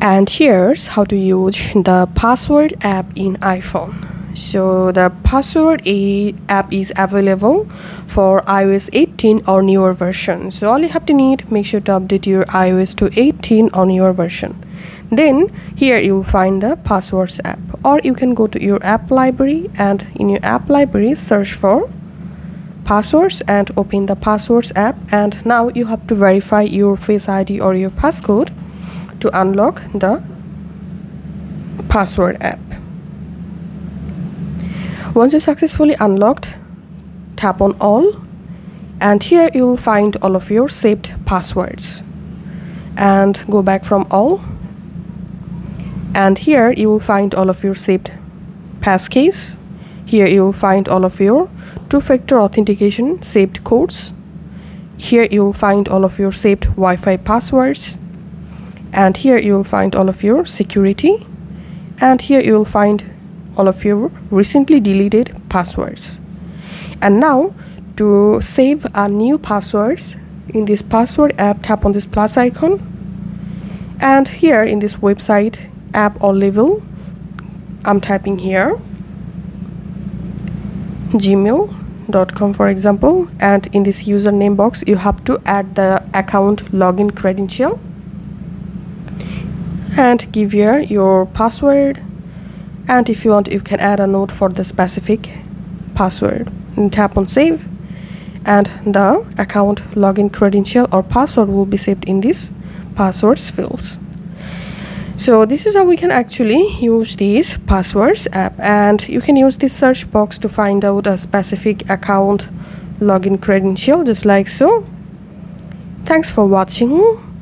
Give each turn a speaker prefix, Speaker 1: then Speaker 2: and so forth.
Speaker 1: and here's how to use the password app in iphone. So the password app is available for ios 18 or newer version. So all you have to need make sure to update your ios to 18 or newer version. Then here you'll find the passwords app. Or you can go to your app library and in your app library search for passwords and open the passwords app. And now you have to verify your face id or your passcode to unlock the password app once you successfully unlocked, tap on all and here you will find all of your saved passwords. And go back from all and here you will find all of your saved passkeys. Here you will find all of your two-factor authentication saved codes. Here you will find all of your saved Wi-Fi passwords. And here you will find all of your security. And here you will find all of your recently deleted passwords. And now to save a new passwords in this password app tap on this plus icon. And here in this website app or level I'm typing here gmail.com for example. And in this username box you have to add the account login credential and give here your password. And if you want you can add a note for the specific password. And tap on save. And the account login credential or password will be saved in this passwords fields. So this is how we can actually use these passwords app. And you can use this search box to find out a specific account login credential just like so. Thanks for watching